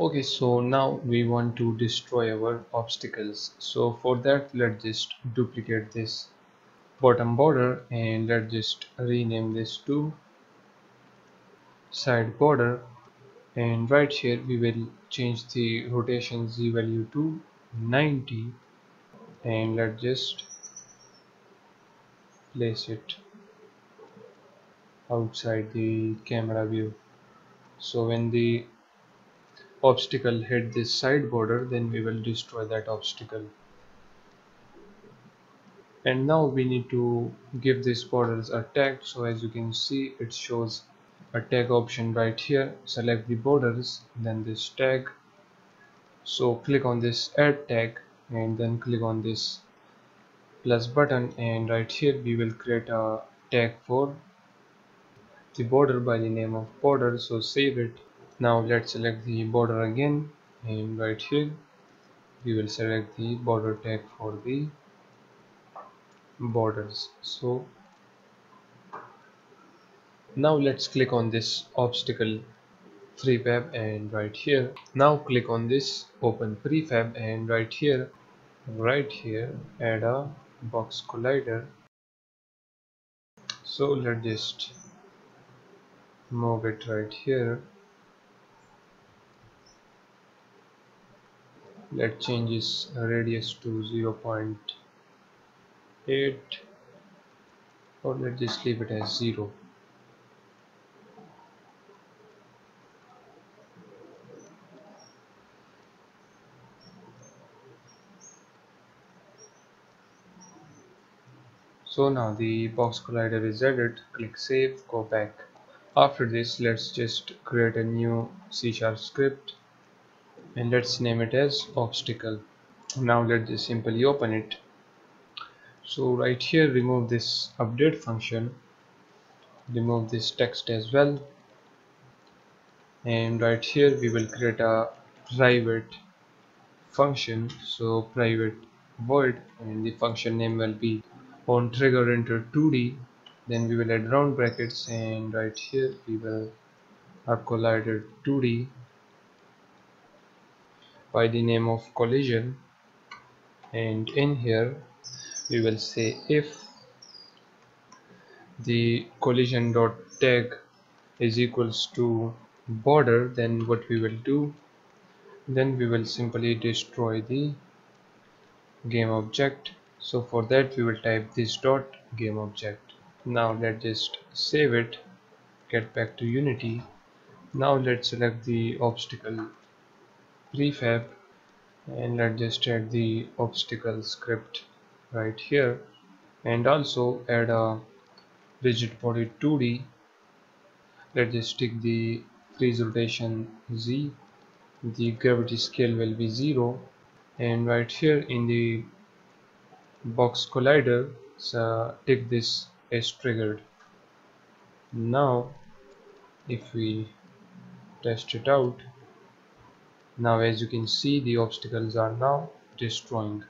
okay so now we want to destroy our obstacles. So for that let's just duplicate this bottom border and let's just rename this to side border. And right here we will change the rotation z value to 90 and let's just place it outside the camera view. So when the obstacle hit this side border then we will destroy that obstacle. And now we need to give these borders a tag. So as you can see it shows a tag option right here. Select the borders then this tag. So click on this add tag and then click on this plus button. And right here we will create a tag for the border by the name of border. So save it now let's select the border again and right here we will select the border tag for the borders. So now let's click on this obstacle prefab and right here. Now click on this open prefab and right here right here add a box collider. So let's just move it right here let's change its radius to 0 0.8 or let's just leave it as 0 so now the box collider is added. Click save. Go back. After this let's just create a new C sharp script and let's name it as obstacle. Now let's simply open it. So right here remove this update function. Remove this text as well. And right here we will create a private function. So private void and the function name will be on trigger enter 2d then we will add round brackets and right here we will have collider 2d by the name of collision. And in here we will say if the collision dot tag is equals to border then what we will do? Then we will simply destroy the game object. So for that we will type this dot game object. Now let's just save it. Get back to unity. Now let's select the obstacle prefab and let's just add the obstacle script right here. And also add a rigid body 2d let's just take the freeze rotation z. The gravity scale will be 0 and right here in the box collider so take this as triggered. Now if we test it out now as you can see the obstacles are now destroying